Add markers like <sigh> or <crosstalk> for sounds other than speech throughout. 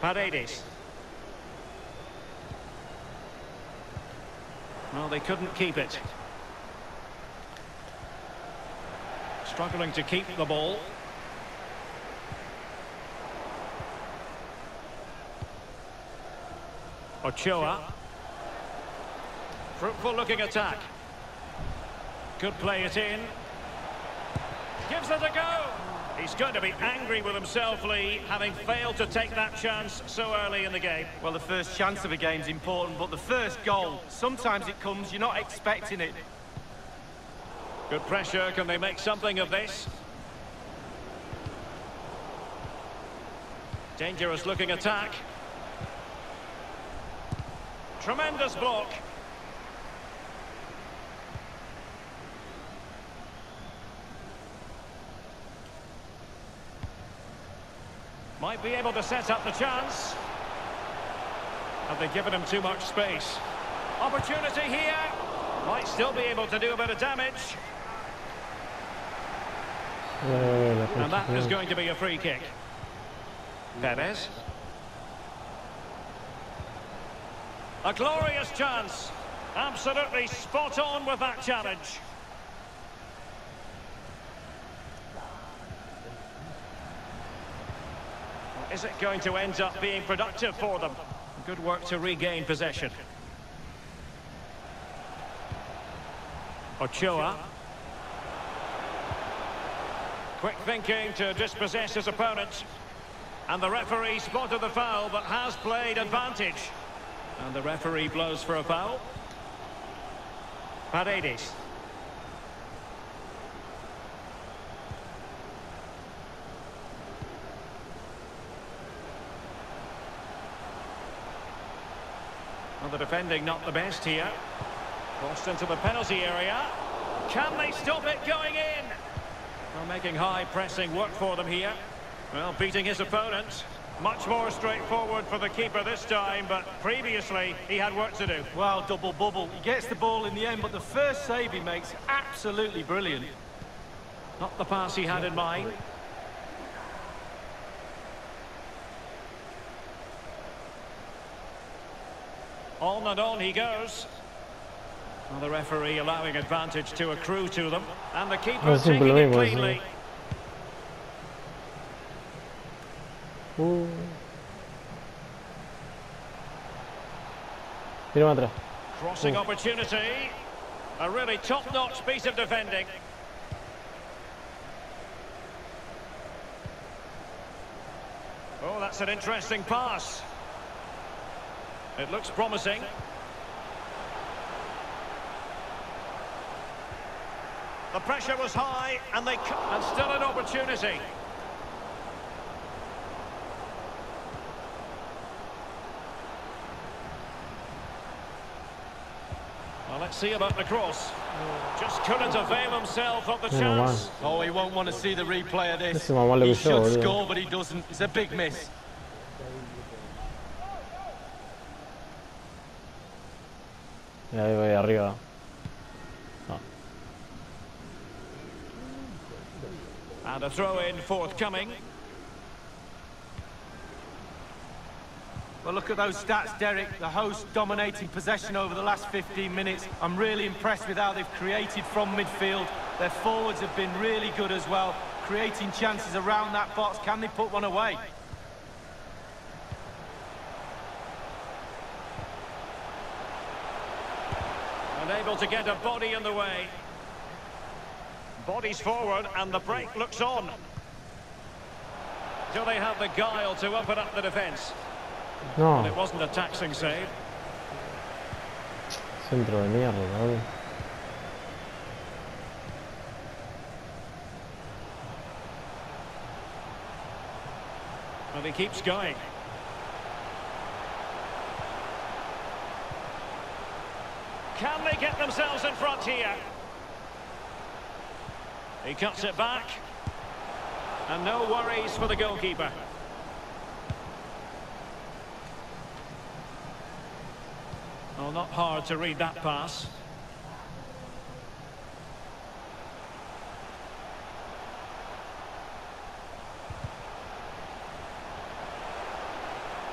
Paredes. Well, they couldn't keep it. Struggling to keep the ball. Ochoa. Fruitful looking attack. Could play it in. Gives it a go. He's going to be angry with himself, Lee, having failed to take that chance so early in the game. Well, the first chance of a game's important, but the first goal, sometimes it comes, you're not expecting it. Good pressure. Can they make something of this? Dangerous looking attack. Tremendous block. Might be able to set up the chance. Have they given him too much space? Opportunity here. Might still be able to do a bit of damage. And that is going to be a free kick. Perez. A glorious chance. Absolutely spot on with that challenge. Is it going to end up being productive for them? Good work to regain possession. Ochoa. Quick thinking to dispossess his opponent. And the referee spotted the foul, but has played advantage. And the referee blows for a foul. Paredes. Well, the defending not the best here. Crossed into the penalty area. Can they stop it going in? Well, making high pressing work for them here. Well, beating his opponent. Much more straightforward for the keeper this time, but previously he had work to do. Well, double bubble. He gets the ball in the end, but the first save he makes, absolutely brilliant. Not the pass he had in mind. On and on he goes. Well, the referee allowing advantage to accrue to them. And the keeper taking it cleanly. Uh. Tira atrás. Crossing opportunity. A really top-notch piece of defending. Oh, that's an interesting pass. It looks promising. The pressure was high, and they c- and still an opportunity. Well, let's see about the cross. Just couldn't avail himself of the chance. Oh, he won't want to see the replay of this. Ese mamá le He should boludo. score, but he doesn't. It's a big miss. Y ahí voy arriba. No. And a throw-in forthcoming. Well, look at those stats, Derek. The host dominating possession over the last 15 minutes. I'm really impressed with how they've created from midfield. Their forwards have been really good as well, creating chances around that box. Can they put one away? Unable to get a body in the way. Bodies forward and the break looks on. Do they have the guile to open up the defence? No. It wasn't a taxing save. Centro de mierda, boludo. And he keeps going. Can they get themselves in front here? He cuts it back. And no worries for the goalkeeper. Well, not hard to read that pass.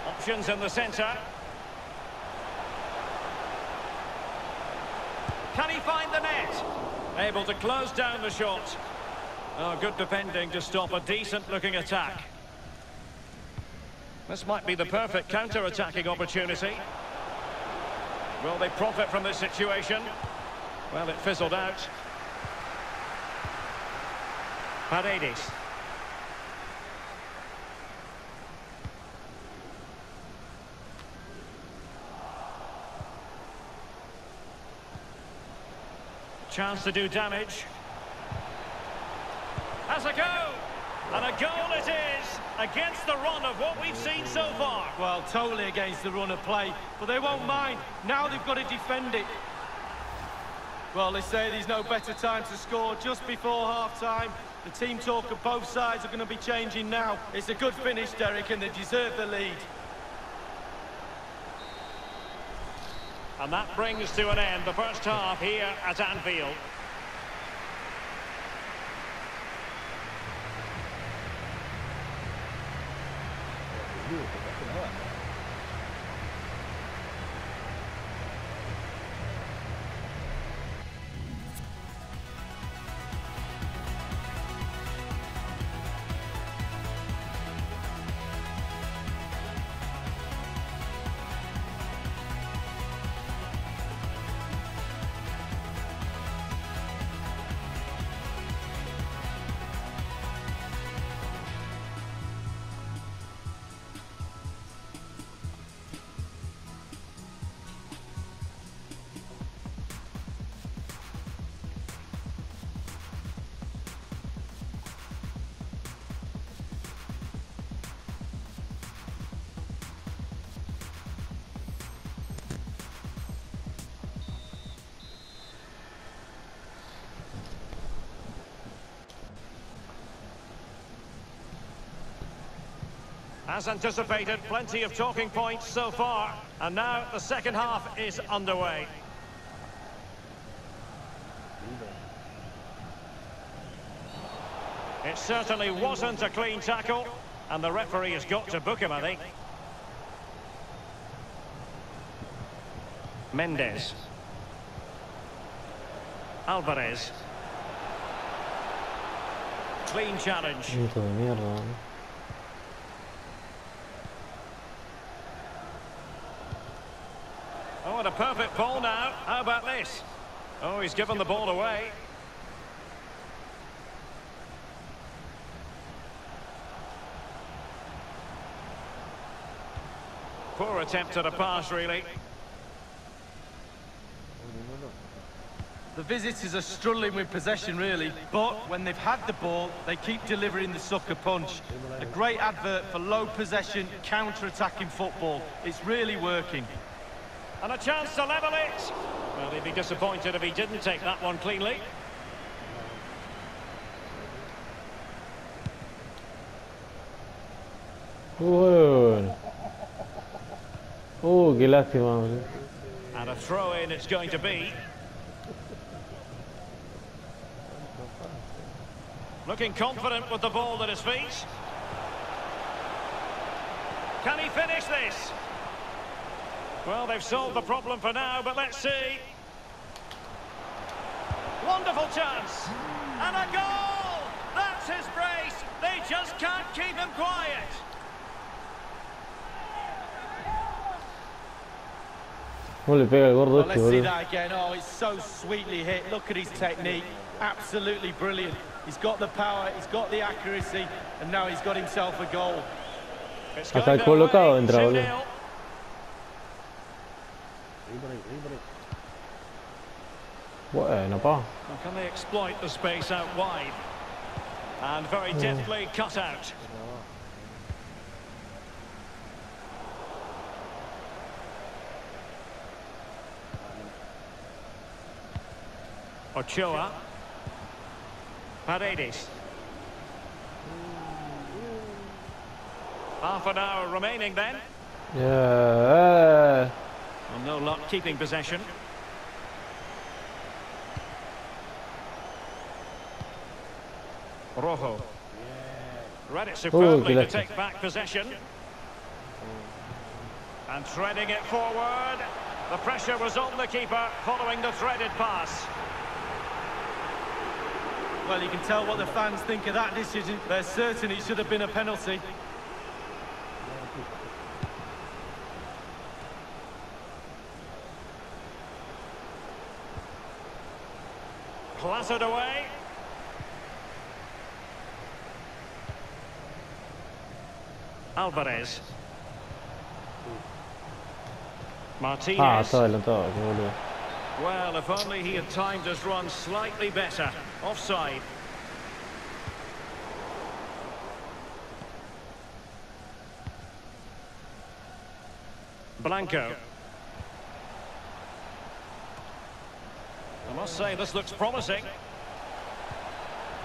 Options in the centre. Can he find the net? Able to close down the shot. Oh, good defending to stop a decent-looking attack. This might be the perfect counter-attacking opportunity. Will they profit from this situation? Well, it fizzled out. Paredes. Chance to do damage. Has a go! And a goal it is, against the run of what we've seen so far. Well, totally against the run of play, but they won't mind. Now they've got to defend it. Well, they say there's no better time to score just before half-time. The team talk of both sides are going to be changing now. It's a good finish, Derek, and they deserve the lead. And that brings to an end the first half here at Anfield. As anticipated, plenty of talking points so far. And now the second half is underway. It certainly wasn't a clean tackle. And the referee has got to book him, I think. Mendes. Alvarez. Clean challenge. A perfect ball now. How about this? Oh, he's given the ball away. Poor attempt at a pass, really. The visitors are struggling with possession, really. But when they've had the ball, they keep delivering the sucker punch. A great advert for low possession, counter-attacking football. It's really working. And a chance to level it. Well, he'd be disappointed if he didn't take that one cleanly. Uy. Uh, qué lástima. boludo. And a throw-in it's going to be. Looking confident with the ball at his feet. Can he finish this? Well, they've solved the problem for now, but let's see. Wonderful chance. And a goal! That's his brace. They just can't keep him quiet. ¿Cómo le pega el gordo Well, let's see that again. Oh, it's so sweetly hit. Look at his technique. Absolutely brilliant. He's got the power, he's got the accuracy, and now he's got himself a goal. It's Hasta going el colocado their way, entra, boludo. 2-0. Bueno, pa. Well, can they exploit the space out wide? And very deftly cut out. Ochoa. Paredes. Half an hour remaining then. Yeah. Well, no luck keeping possession. Rojo. Read it superbly to lástima. take back possession. And threading it forward. The pressure was on the keeper following the threaded pass. Well, you can tell what the fans think of that decision. They're certain it should have been a penalty. Clattered away. Alvarez. Martinez. Ah, adelantado, qué boludo. Well, if only he had timed his run slightly better. Offside. Blanco. I must say, this looks promising.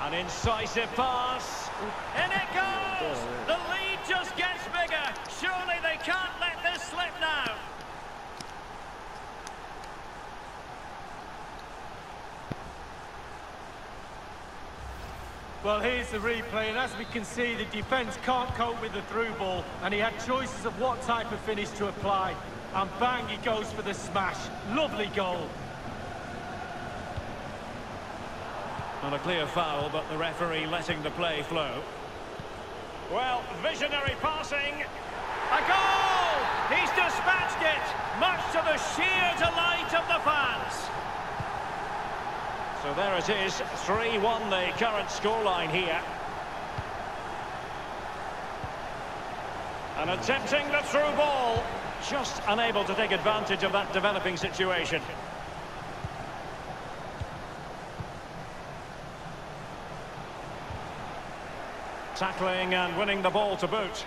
An incisive pass. In it goes! The lead just gets bigger. Surely they can't let this slip now. Well, here's the replay, and as we can see, the defence can't cope with the through ball, and he had choices of what type of finish to apply. And bang, he goes for the smash. Lovely goal. Not a clear foul, but the referee letting the play flow. Well, visionary passing. A goal! He's dispatched it, much to the sheer delight of the fans. So there it is, 3-1 the current scoreline here. And attempting the through ball, just unable to take advantage of that developing situation. Tackling and winning the ball to boot.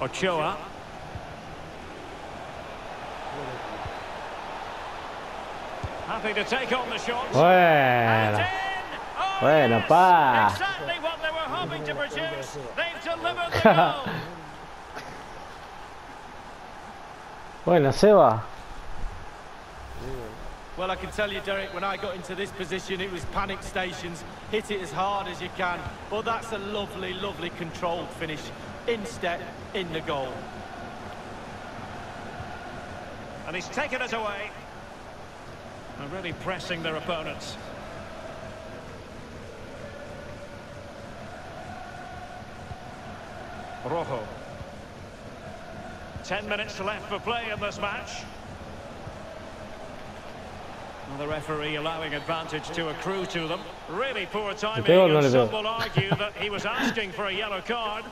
Ochoa. Happy to take on the shot. In! Oh, Buena, yes! pa. Exactly what they were hoping to produce. They've delivered the <laughs> goal. Buena, Seba. Well, I can tell you, Derek, when I got into this position, it was panic stations. Hit it as hard as you can. But that's a lovely, lovely controlled finish. In step, in the goal. And he's taken it away. And really pressing their opponents. Rojo. Ten minutes left for play in this match. Well, the referee allowing advantage to accrue to them. Really poor timing, pego o and some will argue that he was asking for a yellow card.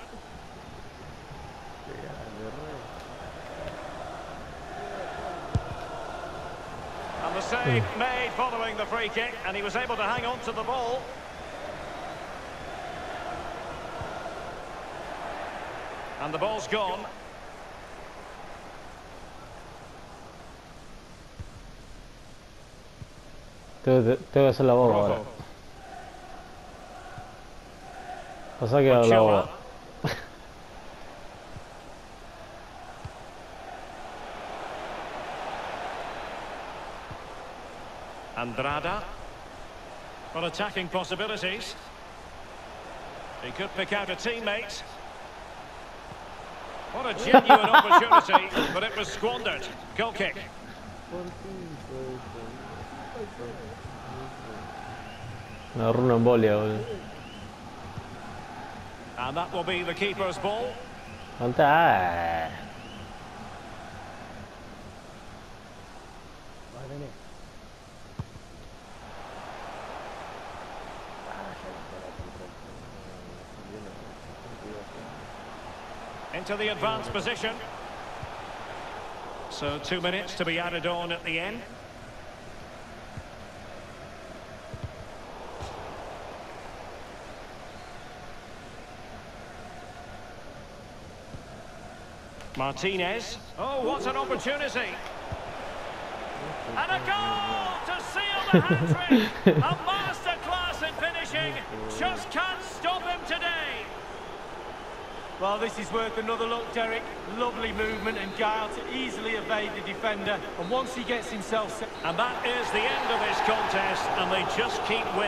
And the save made following the free kick, and he was able to hang on to the ball. And the ball's gone. Tengo, que- tengo que hacer la boba ahora. Pasa que hago la Ochoa. Andrada. Well, attacking possibilities. He could pick out a teammate. What a genuine <laughs> opportunity, but it was squandered. Goal kick. Me agarró una embolia, boludo. Eh. And that will be the keeper's ball. Anta. Eh. Into the advanced position. So two minutes to be added on at the end. Martinez. Oh, what an opportunity. And a goal to seal the hat-trick. a masterclass in finishing. Just can't stop him today. Well, this is worth another look, Derek. Lovely movement and guile to easily evade the defender. And once he gets himself. And that is the end of this contest, and they just keep winning.